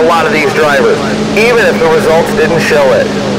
a lot of these drivers, even if the results didn't show it.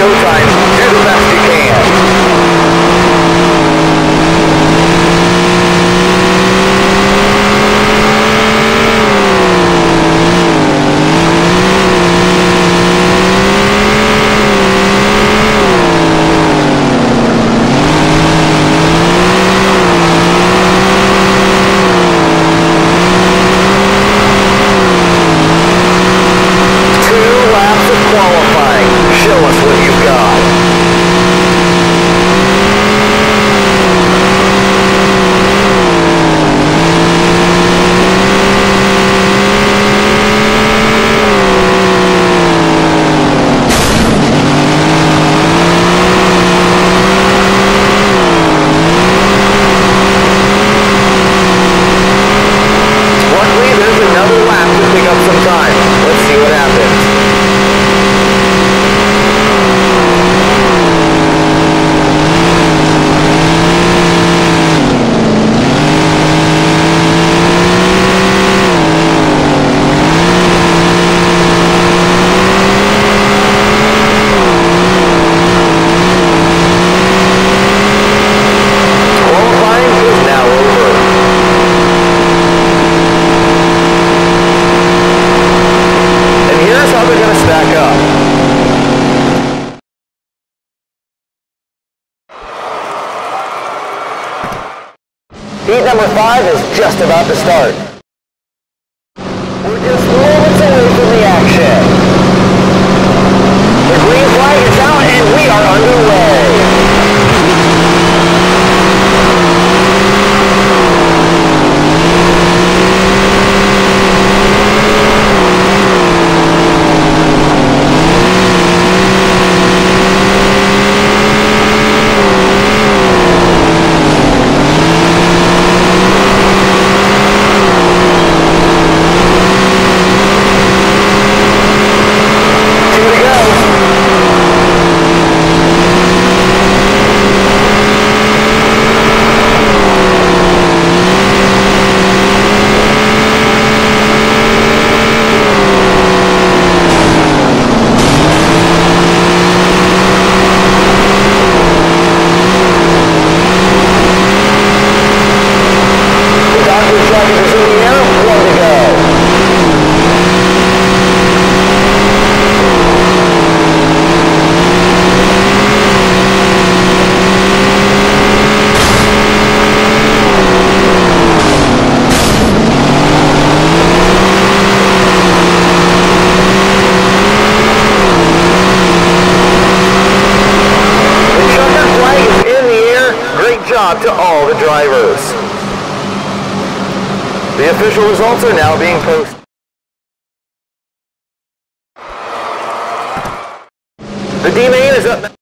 showtime. Here's the number five is just about to start. The official results are now being posted. The D-Main is up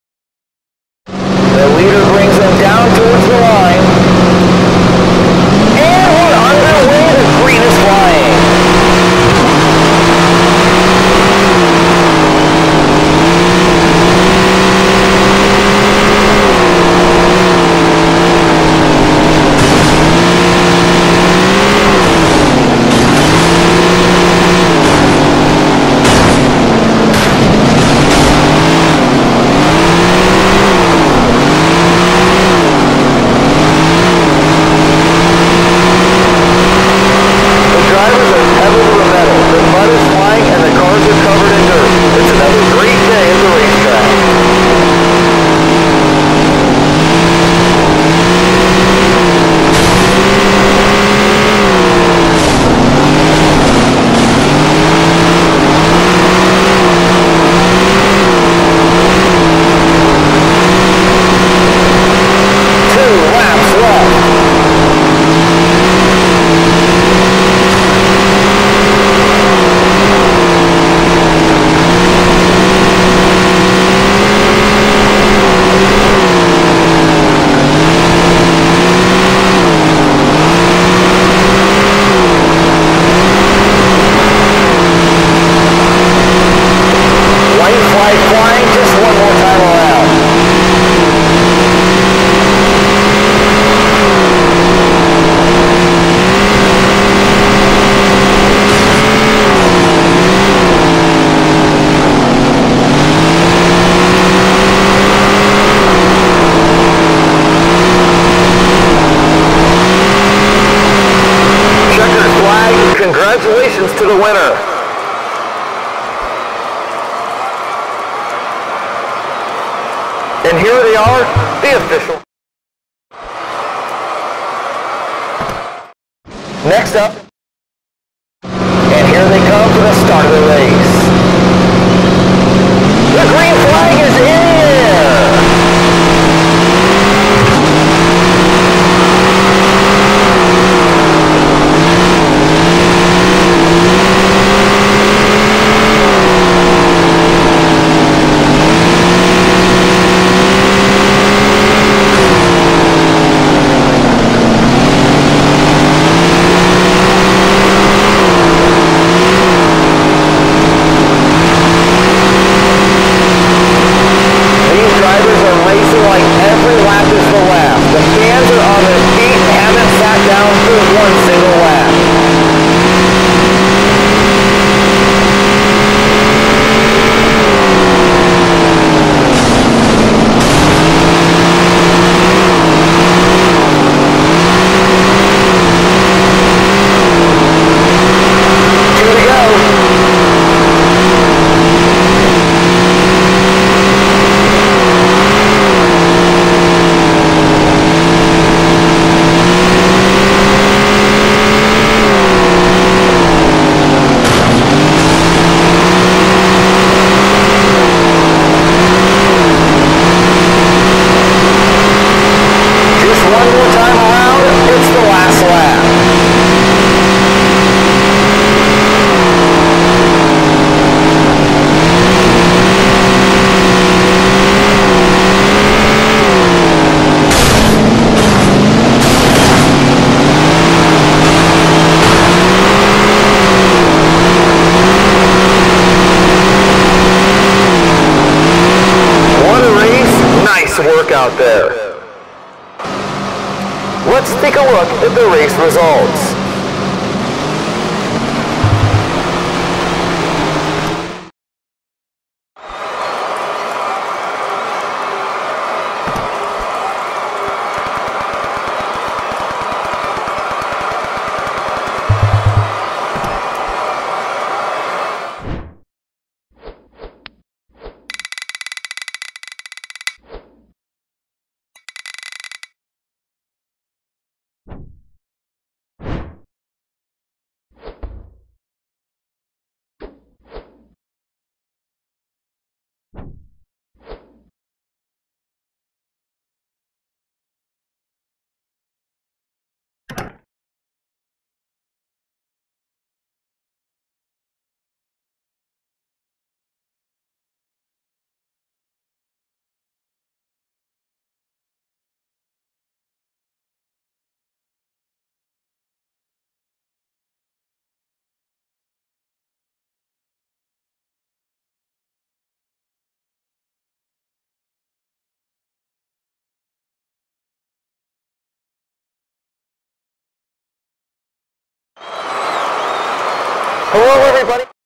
the winner. And here they are, the official. Next up, the race results. Hello, everybody.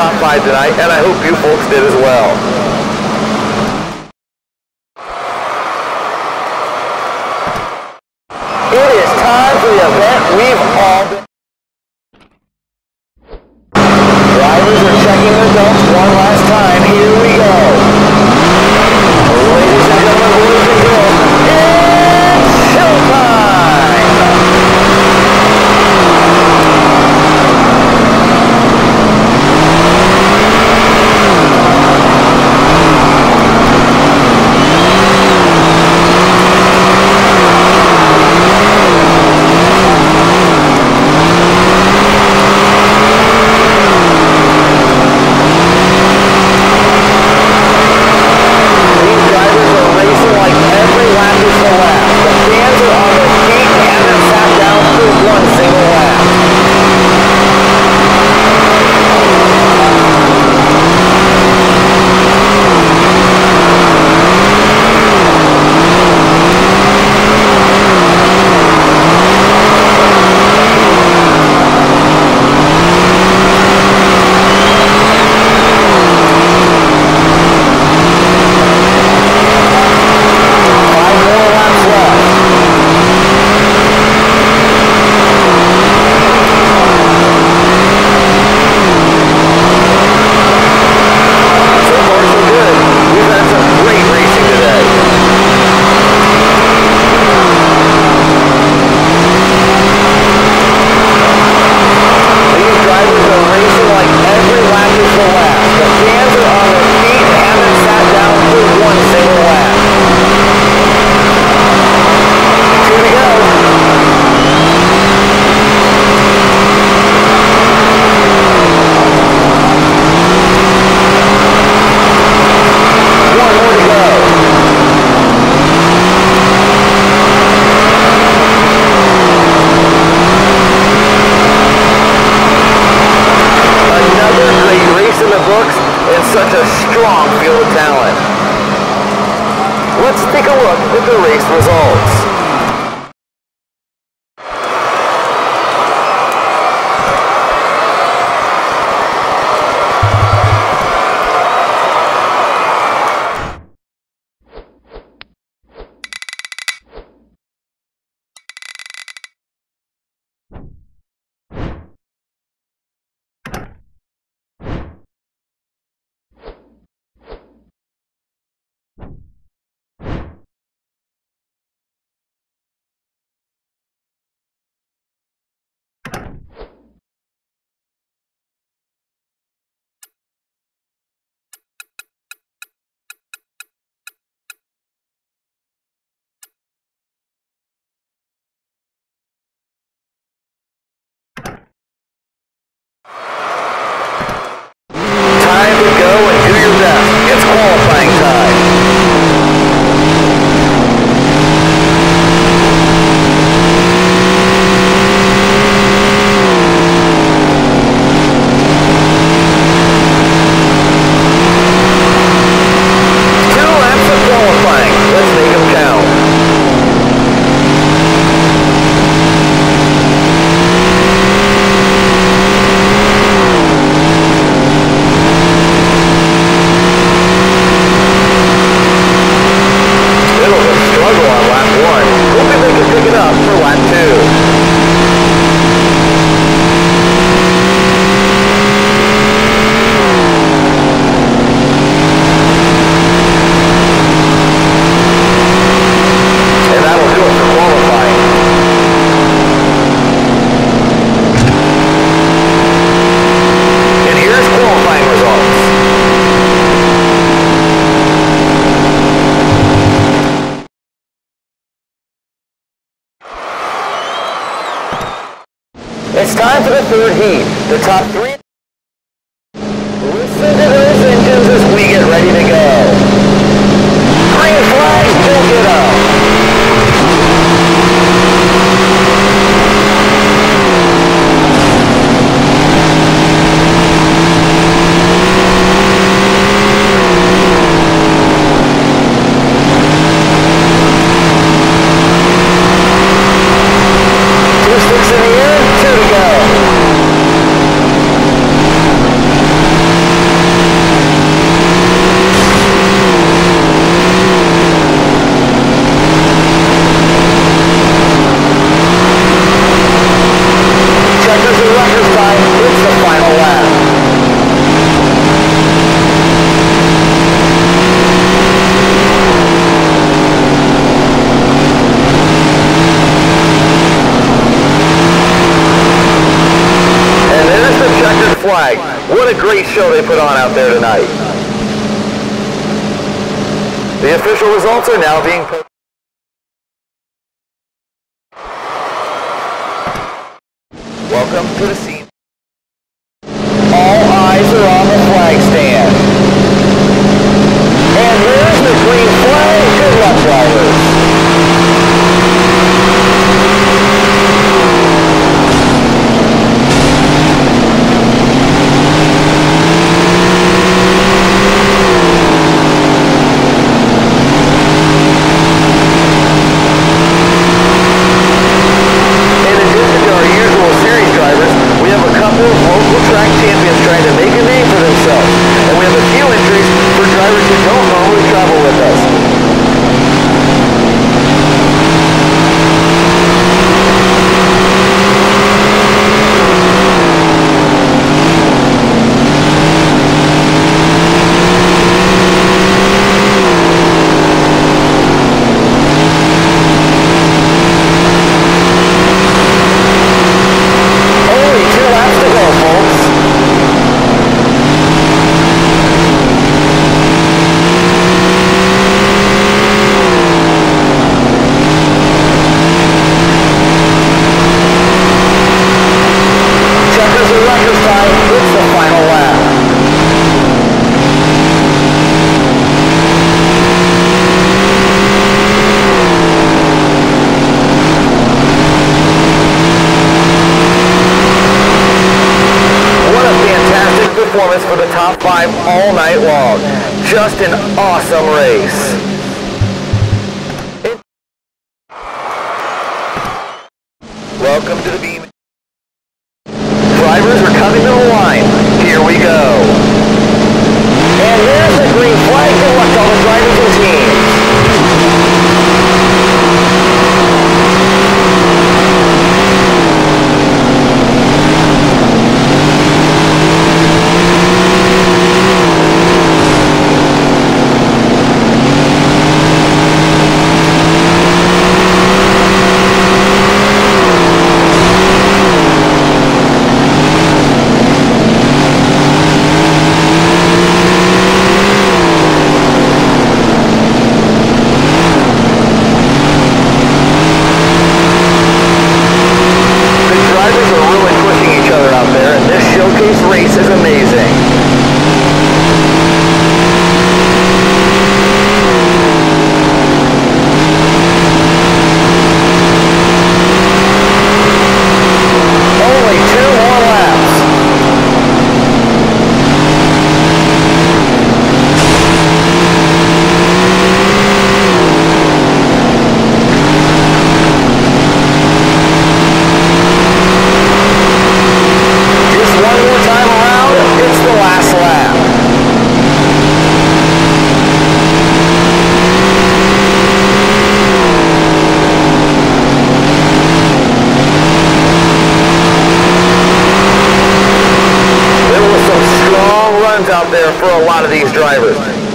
stopped by tonight, and I hope you folks did as well. strong field of talent. Let's take a look at the race results. It's qualified. 13, the top three. flag. What a great show they put on out there tonight. The official results are now being performance for the top five all night long. Just an awesome race. Welcome to the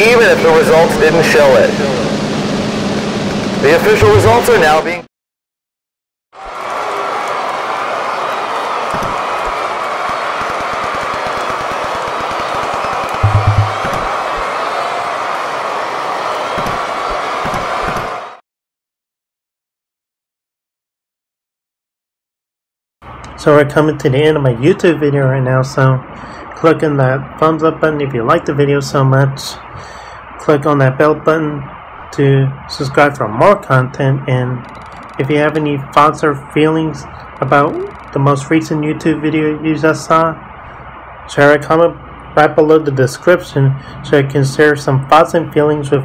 even if the results didn't show it. The official results are now being So we're coming to the end of my YouTube video right now, so click on that thumbs up button if you like the video so much. Click on that bell button to subscribe for more content and if you have any thoughts or feelings about the most recent YouTube video you just saw, share a comment right below the description so I can share some thoughts and feelings with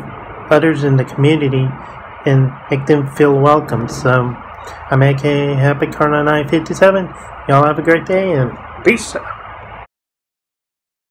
others in the community and make them feel welcome. So I'm AK Happy Car 957. Y'all have a great day and peace out.